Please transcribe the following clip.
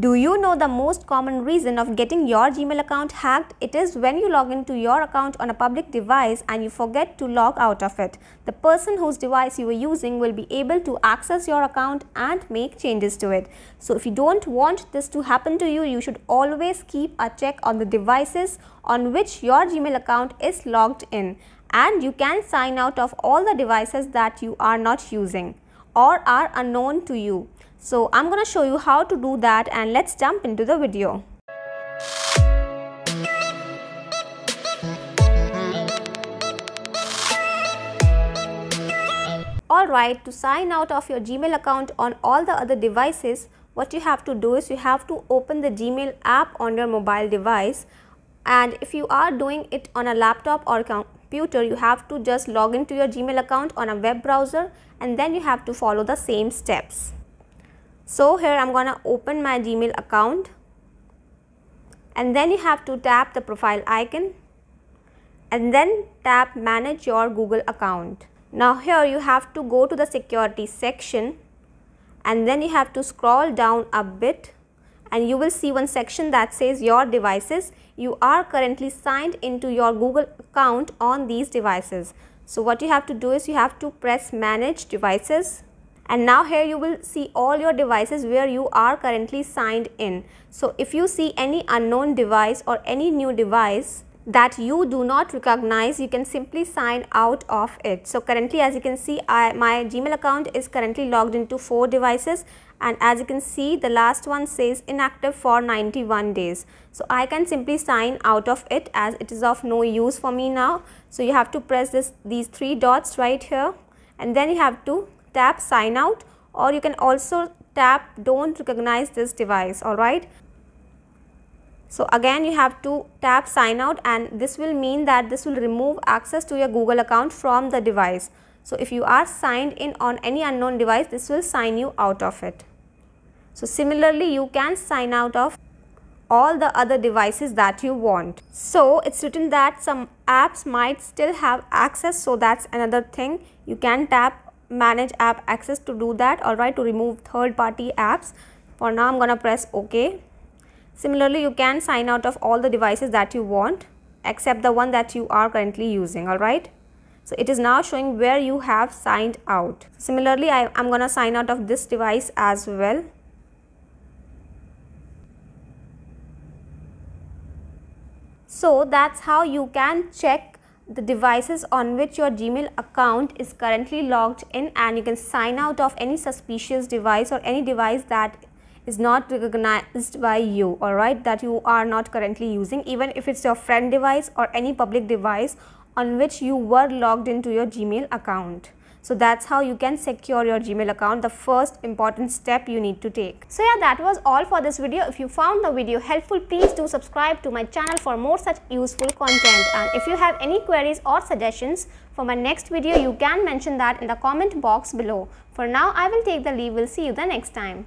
Do you know the most common reason of getting your Gmail account hacked? It is when you log into your account on a public device and you forget to log out of it. The person whose device you are using will be able to access your account and make changes to it. So if you don't want this to happen to you, you should always keep a check on the devices on which your Gmail account is logged in and you can sign out of all the devices that you are not using or are unknown to you. So I'm to show you how to do that and let's jump into the video. Alright, to sign out of your Gmail account on all the other devices, what you have to do is you have to open the Gmail app on your mobile device and if you are doing it on a laptop or computer, you have to just log into your Gmail account on a web browser and then you have to follow the same steps. So here I'm going to open my Gmail account and then you have to tap the profile icon and then tap manage your Google account. Now here you have to go to the security section and then you have to scroll down a bit and you will see one section that says your devices. You are currently signed into your Google account on these devices. So what you have to do is you have to press manage devices and now here you will see all your devices where you are currently signed in. So if you see any unknown device or any new device that you do not recognize you can simply sign out of it. So currently as you can see I, my Gmail account is currently logged into 4 devices and as you can see the last one says inactive for 91 days. So I can simply sign out of it as it is of no use for me now. So you have to press this these three dots right here and then you have to tap sign out or you can also tap don't recognize this device alright. So again you have to tap sign out and this will mean that this will remove access to your Google account from the device. So if you are signed in on any unknown device this will sign you out of it. So similarly you can sign out of all the other devices that you want. So it's written that some apps might still have access so that's another thing you can tap manage app access to do that alright to remove third party apps. For now I'm gonna press OK similarly you can sign out of all the devices that you want except the one that you are currently using alright so it is now showing where you have signed out. Similarly I, I'm gonna sign out of this device as well. So that's how you can check the devices on which your Gmail account is currently logged in and you can sign out of any suspicious device or any device that is not recognized by you alright that you are not currently using even if it's your friend device or any public device on which you were logged into your Gmail account. So that's how you can secure your Gmail account, the first important step you need to take. So yeah, that was all for this video. If you found the video helpful, please do subscribe to my channel for more such useful content. And if you have any queries or suggestions for my next video, you can mention that in the comment box below. For now, I will take the leave. We'll see you the next time.